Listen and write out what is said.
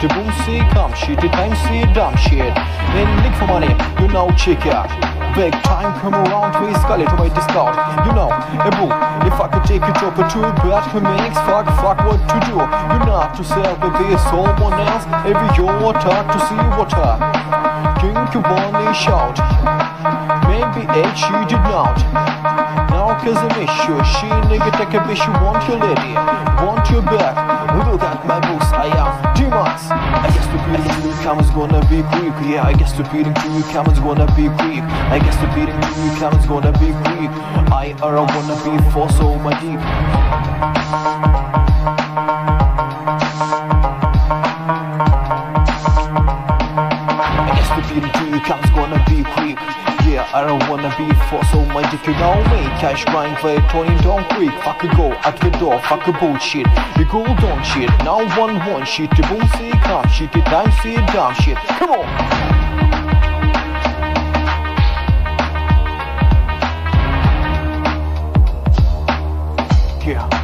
the boom see come shit, the time see dumb shit. Then lick for money, you know check out. Big time come around, we skull it, wait discount. You know, a boo, if I could take it up to bad makes fuck, fuck what to do. You know to sell be someone else, every your water to see water. Drink your money shout. Maybe H you did not. Now cause I miss you, she nigga take a bitch, you want your lady, want your back. Look at to gonna be creep Yeah, I guess the to you comes gonna be creep I guess the to you comes gonna be creep I are wanna be for so my deep. I guess the beating to you comes gonna be quick. I don't wanna be for so much if you know me. Cash buying for a Tony down quick Fuck a go at the door, fuck a bullshit. You go don't shit, now one one shit. You bull see crap shit, you time see dumb shit. Come on! Yeah.